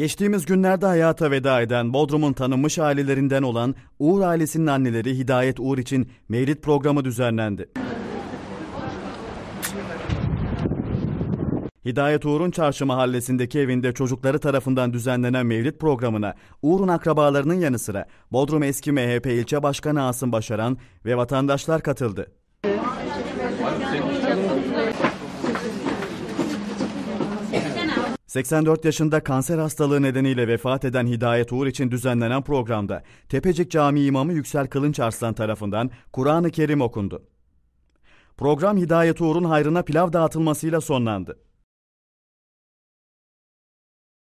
Geçtiğimiz günlerde hayata veda eden Bodrum'un tanınmış ailelerinden olan Uğur ailesinin anneleri Hidayet Uğur için mevlid programı düzenlendi. Hidayet Uğur'un Çarşı mahallesindeki evinde çocukları tarafından düzenlenen mevlid programına Uğur'un akrabalarının yanı sıra Bodrum eski MHP ilçe başkanı Asım Başaran ve vatandaşlar katıldı. ...84 yaşında kanser hastalığı nedeniyle vefat eden Hidayet Uğur için düzenlenen programda... ...Tepecik Camii İmamı Yüksel Kılınç Arslan tarafından Kur'an-ı Kerim okundu. Program Hidayet Uğur'un hayrına pilav dağıtılmasıyla sonlandı.